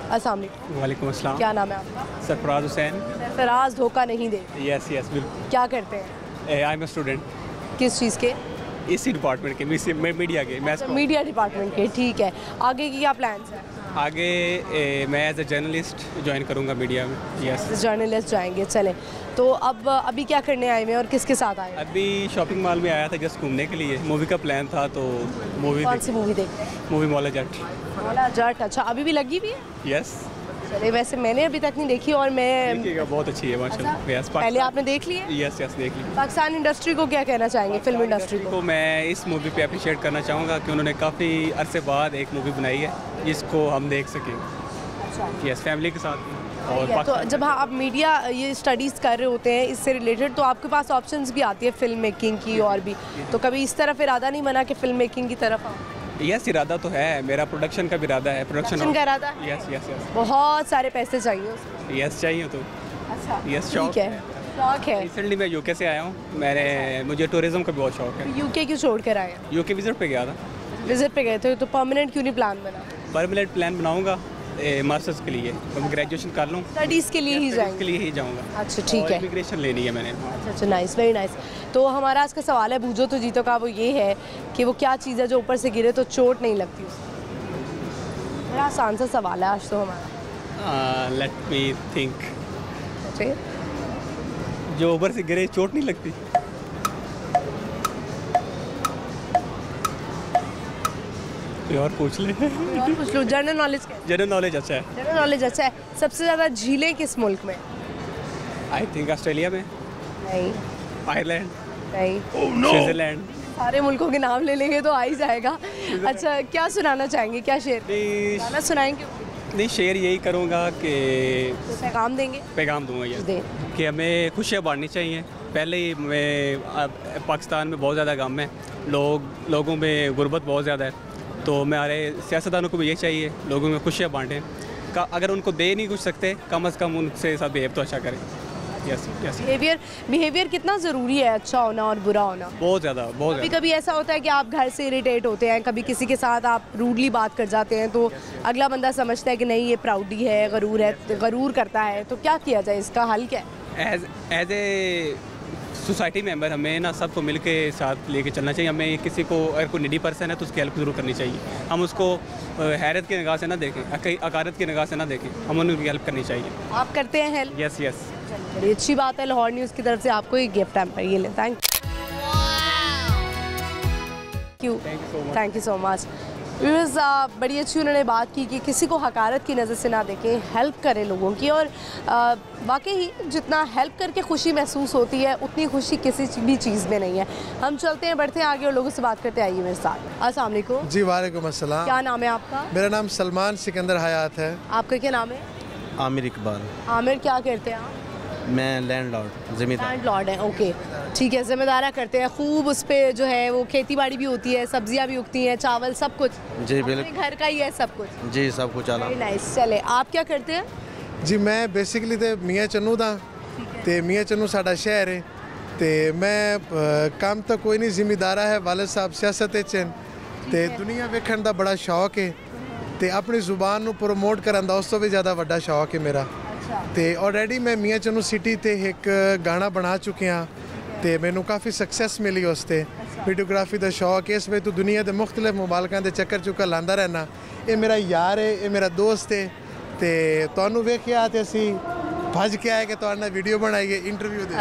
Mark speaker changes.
Speaker 1: अस्सलाम
Speaker 2: वालेकुम। अस्सलाम।
Speaker 3: क्या नाम है आपका?
Speaker 2: सरफराज हुसैन।
Speaker 3: सरफराज धोखा नहीं दे
Speaker 2: यस यस बिल्कुल।
Speaker 3: क्या करते हैं?
Speaker 2: आई एम ए स्टूडेंट
Speaker 3: किस चीज़ के?
Speaker 2: इसी डिपार्टमेंट के मीडिया के मैं
Speaker 3: अच्छा मीडिया डिपार्टमेंट के ठीक है। आगे की क्या प्लान्स हैं?
Speaker 2: आगे ए, मैं एज ए जर्नलिस्ट ज्वाइन करूँगा मीडिया में। यस
Speaker 3: जर्नलिस्ट जाएँगे चले। तो अब अभी क्या करने आए हुए हैं और किसके साथ आए
Speaker 2: अभी शॉपिंग मॉल में आया था जस्ट घूमने के लिए। मूवी का प्लान था तो मूवी
Speaker 3: कौन सी मूवी देखते
Speaker 2: मूवी मॉल जट
Speaker 3: मौला जट अच्छा। अभी भी लगी हुई है?
Speaker 2: यस
Speaker 3: चले वैसे मैंने अभी तक नहीं देखी और मैं
Speaker 2: बहुत अच्छी है माशाल्लाह। यस
Speaker 3: पहले आपने देख ली है?
Speaker 2: यस यस देख ली।
Speaker 3: पाकिस्तान इंडस्ट्री को क्या कहना चाहेंगे फ़िल्म इंडस्ट्री को?
Speaker 2: मैं इस मूवी पे अप्रिशिएट करना चाहूँगा कि उन्होंने काफ़ी अरसे बाद एक मूवी बनाई है जिसको हम देख सकें।
Speaker 3: अच्छा।
Speaker 2: यस फैमिली के साथ। और
Speaker 3: तो जब हाँ आप मीडिया ये स्टडीज़ कर रहे होते हैं इससे रिलेटेड तो आपके पास ऑप्शंस भी आती है फ़िल्म मेकिंग की और भी। तो कभी इस तरफ़ इरादा नहीं बना कि फ़िल्म मेकिंग की तरफ़ आओ?
Speaker 2: यस इरादा तो है। मेरा प्रोडक्शन का भी इरादा है। प्रोडक्शन
Speaker 3: का इरादा
Speaker 2: यस यस यस
Speaker 3: बहुत सारे पैसे चाहिए
Speaker 2: यस चाहिए तो।
Speaker 3: यस
Speaker 2: Yes, शौक
Speaker 3: ठीक है। शौक है।
Speaker 2: रिसेंटली मैं यूके से आया हूँ। मैंने मुझे टूरिज़्म का भी बहुत शौक है।
Speaker 3: यूके क्यों छोड़ कर आया
Speaker 2: यूके विज़िट पे गया था।
Speaker 3: विज़िट पे गए थे तो परमानेंट क्यों नहीं प्लान बना?
Speaker 2: परमानेंट प्लान बनाऊँगा। मास्टर्स के लिए। तो मैं ग्रेजुएशन कर लूँ।
Speaker 3: स्टडीज़ के लिए ही
Speaker 2: के लिए ही जाऊँगा।
Speaker 3: अच्छा ठीक है।
Speaker 2: इमिग्रेशन लेनी है मैंने।
Speaker 3: अच्छा अच्छा नाइस वेरी नाइस तो हमारा आज का सवाल है बूझो तो जीतो का वो ये है कि वो क्या चीज़ है जो ऊपर से गिरे तो चोट नहीं लगती उसको? बड़ा आसान सा सवाल है आज तो हमारा।
Speaker 2: लेट मी थिंक जो ऊपर से गिरे चोट नहीं लगती? कोई और पूछ ले।
Speaker 3: कुछ लोग जनरल नॉलेज
Speaker 2: जनरल नॉलेज अच्छा है।
Speaker 3: जनरल नॉलेज अच्छा है। सबसे ज़्यादा झीलें किस मुल्क में?
Speaker 2: आई थिंक ऑस्ट्रेलिया में।
Speaker 3: नहीं।
Speaker 2: आयरलैंड
Speaker 3: नहीं।
Speaker 2: स्विट्जरलैंड
Speaker 3: सारे मुल्कों के नाम ले लेंगे तो आ ही जाएगा। अच्छा क्या सुनाना चाहेंगे? क्या शेर?
Speaker 2: नहीं
Speaker 3: गाना सुनाएँगे?
Speaker 2: नहीं शेयर यही करूँगा कि
Speaker 3: तो पैगाम देंगे?
Speaker 2: पैगाम दूँगा ये
Speaker 3: दे।
Speaker 2: कि हमें खुशियाँ बांटनी चाहिए। पहले ही मैं पाकिस्तान में बहुत ज़्यादा गम है। लोग लोगों में गुर्बत बहुत ज़्यादा है। तो हमारे सियासतदानों को भी ये चाहिए लोगों में खुशियाँ बांटें। का अगर उनको दे नहीं कुछ सकते कम अज़ कम उनसे साथ बिहेव तो अच्छा करें। यस यस
Speaker 3: बिहेवियर बिहेवियर कितना ज़रूरी है अच्छा होना और बुरा होना?
Speaker 2: बहुत ज़्यादा बहुत
Speaker 3: कभी
Speaker 2: ज़्यादा।
Speaker 3: कभी ऐसा होता है कि आप घर से इरिटेट होते हैं कभी किसी के साथ आप रूडली बात कर जाते हैं तो अगला बंदा समझता है कि नहीं ये प्राउडी है गरूर है गरूर करता है तो क्या किया जाए इसका? हल क्या है?
Speaker 2: As as a society member हमें ना सबको मिल के साथ लेके चलना चाहिए। हमें किसी को अगर कोई निडी पर्सन है तो उसकी हेल्प ज़रूर करनी चाहिए। हम उसको हैरत की निगाह से ना देखें अक- अकारत की निगाह से ना देखें। हम उनकी हेल्प करनी चाहिए।
Speaker 3: आप करते हैं हेल्प?
Speaker 2: यस यस
Speaker 3: बड़ी अच्छी बात है लाहौर न्यूज़ की तरफ़ से आपको एक गिफ्ट है ये ले thank you thank you so much viewers बड़ी अच्छी उन्होंने बात की कि किसी को हकारत की नज़र से ना देखें हेल्प करें लोगों की और वाकई ही जितना हेल्प करके खुशी महसूस होती है उतनी खुशी किसी भी चीज़ में नहीं है। हम चलते हैं बढ़ते हैं आगे और लोगों से बात करते आइए मेरे साथ। अस्सलाम वालेकुम।
Speaker 4: जी वालेकुम अस्सलाम।
Speaker 3: क्या नाम है आपका?
Speaker 4: मेरा नाम सलमान सिकंदर हयात है।
Speaker 3: आपका क्या नाम है?
Speaker 5: आमिर इकबाल।
Speaker 3: आमिर क्या करते हैं आप?
Speaker 5: मैं लैंड लॉर्ड
Speaker 3: जिम्मेदार लॉर्ड है ओके ठीक है जिम्मेदारा करते हैं। खूब उस पर जो है वो खेती बाड़ी भी होती है सब्ज़ियाँ भी उगती हैं चावल सब कुछ।
Speaker 5: जी बिल्कुल।
Speaker 3: घर का ही है सब कुछ।
Speaker 5: जी सब कुछ आला।
Speaker 3: नाइस चले आप क्या करते हैं?
Speaker 4: जी मैं बेसिकली तो मियाँ चन्नू था तो मियाँ चन्नू साढ़ा शहर है। तो मैं काम तो कोई नहीं जिम्मेदारा है वालद साहब सियासत चैन तो दुनिया वेखण का बड़ा शौक है। तो अपनी ज़ुबान को प्रमोट करने का उस तो भी ज़्यादा व्डा शौक है मेरा। ਤੇ ਆਲਰੇਡੀ ਮੈਂ ਮੀਆਂ ਚਨੂ ਸਿਟੀ ਤੇ ਇੱਕ ਗਾਣਾ ਬਣਾ ਚੁੱਕਿਆ ਤੇ ਮੈਨੂੰ ਕਾਫੀ ਸਕਸੈਸ ਮਿਲੀ ਉਸ ਤੇ। ਵੀਡੀਓਗ੍ਰਾਫੀ ਦਾ ਸ਼ੌਕ ਇਸ ਵਿੱਚ ਤੂੰ ਦੁਨੀਆ ਦੇ ਮੁxtਲਿਫ ਮੁਬਾਲਕਾਂ ਦੇ ਚੱਕਰ ਚੁੱਕਾ ਲਾਂਦਾ ਰਹਿਣਾ। ਇਹ ਮੇਰਾ ਯਾਰ ਹੈ ਇਹ ਮੇਰਾ ਦੋਸਤ ਹੈ ਤੇ ਤੁਹਾਨੂੰ ਵੇਖਿਆ ਤੇ ਅਸੀਂ ਭੱਜ ਕੇ ਆਏ ਕਿ ਤੁਹਾਡਾ ਵੀਡੀਓ ਬਣਾਈਏ ਇੰਟਰਵਿਊ ਦੇ